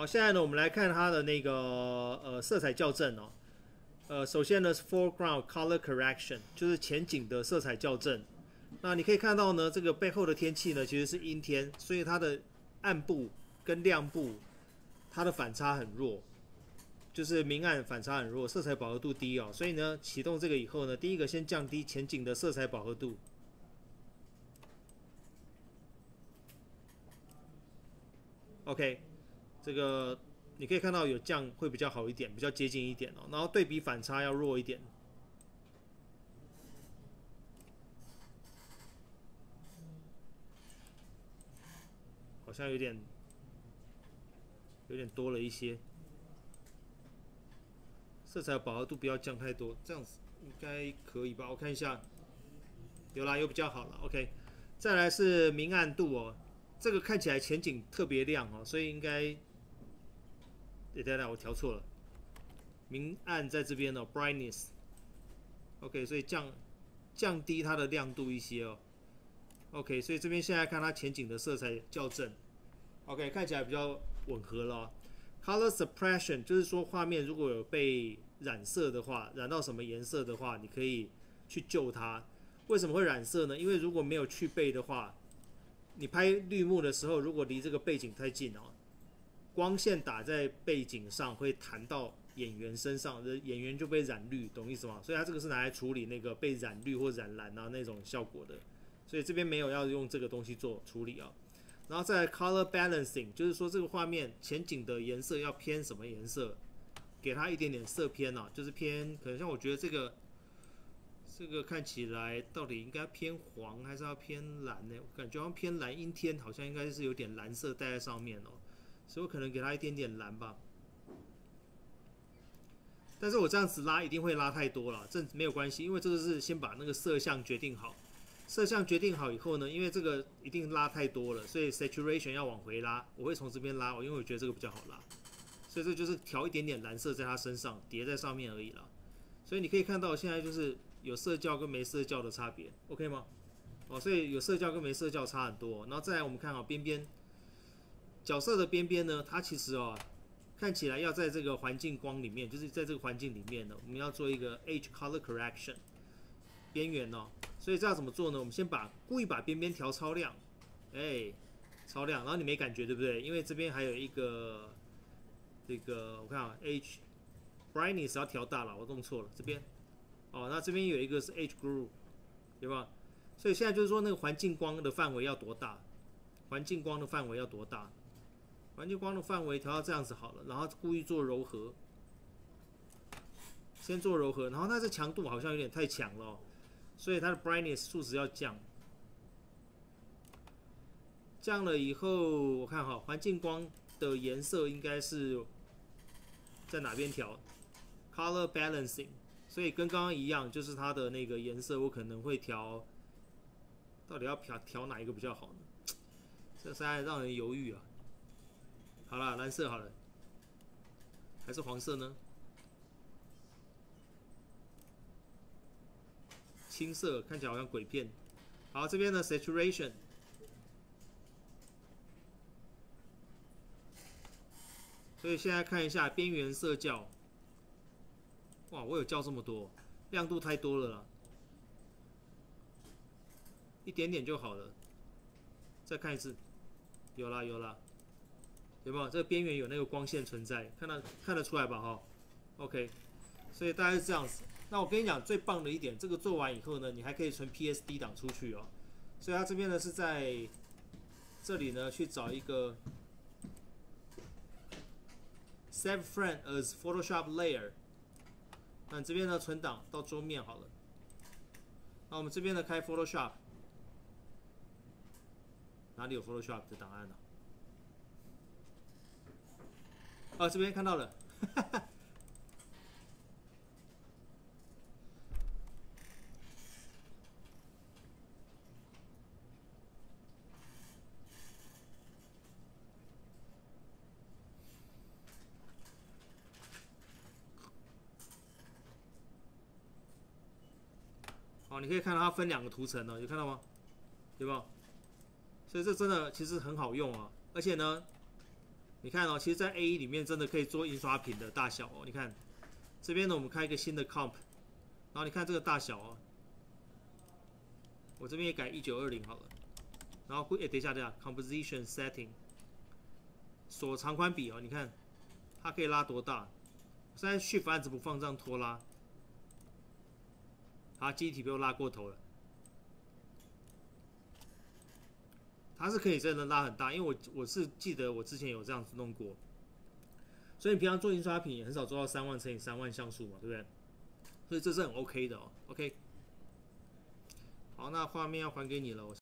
好，现在呢，我们来看它的那个呃色彩校正哦。呃，首先呢是 foreground color correction，就是前景的色彩校正。那你可以看到呢，这个背后的天气呢其实是阴天，所以它的暗部跟亮部它的反差很弱，就是明暗反差很弱，色彩饱和度低哦。所以呢，启动这个以后呢，第一个先降低前景的色彩饱和度。OK，这个你可以看到有降会比较好一点，比较接近一点哦。然后对比反差要弱一点，好像有点有点多了一些。色彩饱和度不要降太多，这样子应该可以吧？我看一下，有啦，有比较好了。OK，再来是明暗度哦。这个看起来前景特别亮哦，所以应该，等等，我调错了，明暗在这边哦，brightness，OK，所以降降低它的亮度一些哦，OK，所以这边现在看它前景的色彩校正，OK，看起来比较吻合了。Color suppression 就是说画面如果有被染色的话，染到什么颜色的话，你可以去救它。为什么会染色呢？因为如果没有去背的话。你拍绿幕的时候，如果离这个背景太近哦，光线打在背景上会弹到演员身上，这演员就被染绿，懂意思吗？所以它这个是拿来处理那个被染绿或染蓝啊那种效果的，所以这边没有要用这个东西做处理啊。然后再 color balancing，就是说这个画面前景的颜色要偏什么颜色，给它一点点色偏啊，就是偏可能像我觉得这个。这个看起来到底应该偏黄还是要偏蓝呢？我感觉好像偏蓝，阴天好像应该是有点蓝色带在上面哦，所以我可能给他一点点蓝吧。但是我这样子拉一定会拉太多了，这没有关系，因为这个是先把那个色相决定好，色相决定好以后呢，因为这个一定拉太多了，所以 saturation 要往回拉，我会从这边拉，我因为我觉得这个比较好拉，所以这就是调一点点蓝色在它身上叠在上面而已了。所以你可以看到现在就是。有色教跟没色教的差别，OK 吗？哦，所以有色教跟没色教差很多。然后再来我们看啊，边边角色的边边呢，它其实哦看起来要在这个环境光里面，就是在这个环境里面呢，我们要做一个 H Color Correction 边缘哦。所以这要怎么做呢？我们先把故意把边边调超亮，哎，超亮，然后你没感觉对不对？因为这边还有一个这个我看啊，H brightness 要调大了，我弄错了，这边。哦，那这边有一个是 H grou 对吧？所以现在就是说那个环境光的范围要多大？环境光的范围要多大？环境光的范围调到这样子好了，然后故意做柔和，先做柔和，然后它这强度好像有点太强了，所以它的 brightness 数值要降。降了以后，我看哈，环境光的颜色应该是在哪边调？Color balancing。所以跟刚刚一样，就是它的那个颜色，我可能会调，到底要调调哪一个比较好呢？这实在让人犹豫啊。好了，蓝色好了，还是黄色呢？青色看起来好像鬼片。好，这边的 saturation，所以现在看一下边缘色调。哇，我有叫这么多，亮度太多了啦，一点点就好了。再看一次，有啦有啦，有没有？这个边缘有那个光线存在，看到看得出来吧？哈，OK，所以大概是这样子。那我跟你讲，最棒的一点，这个做完以后呢，你还可以存 PSD 档出去哦。所以它这边呢是在这里呢去找一个 Save Frame as Photoshop Layer。那这边呢，存档到桌面好了。那我们这边呢，开 Photoshop，哪里有 Photoshop 的档案呢？这边看到了。你可以看到它分两个图层哦，有看到吗？对吧？所以这真的其实很好用啊，而且呢，你看哦，其实，在 A 1里面真的可以做印刷品的大小哦。你看这边呢，我们开一个新的 Comp，然后你看这个大小哦，我这边也改一九二零好了。然后会，哎，等一下，等一下，Composition Setting，锁长宽比哦，你看它可以拉多大？现在 Shift 按怎么放这样拖拉？好，机体被我拉过头了。它是可以真的拉很大，因为我我是记得我之前有这样子弄过，所以你平常做印刷品也很少做到三万乘以三万像素嘛，对不对？所以这是很 OK 的哦，OK。好，那画面要还给你了。我